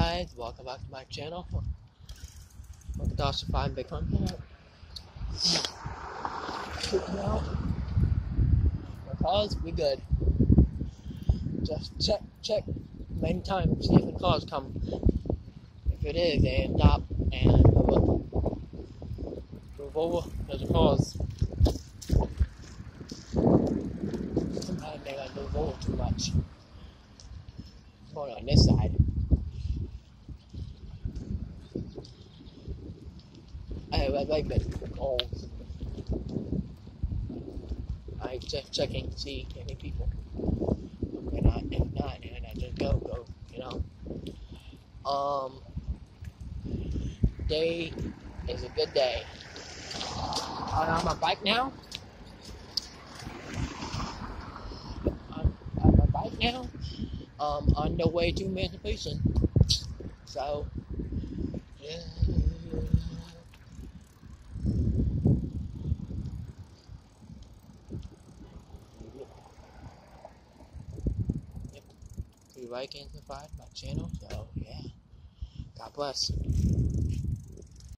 guys, welcome back to my channel. Welcome to Austin Find Big Hunt. Shooting out. Because we good. Just check, check many times, see if the cars come. If it is, then stop and move up. Move over, there's a cause. Sometimes they gotta move over too much. More on this side. I, like that calls. I just checking to see any people. And I, if not, and I just go, go, you know. Um, day is a good day. I'm on my bike now. I'm on my bike now. Um, on the way to emancipation. So, yeah. See, like and subscribe my channel. So, yeah. God bless.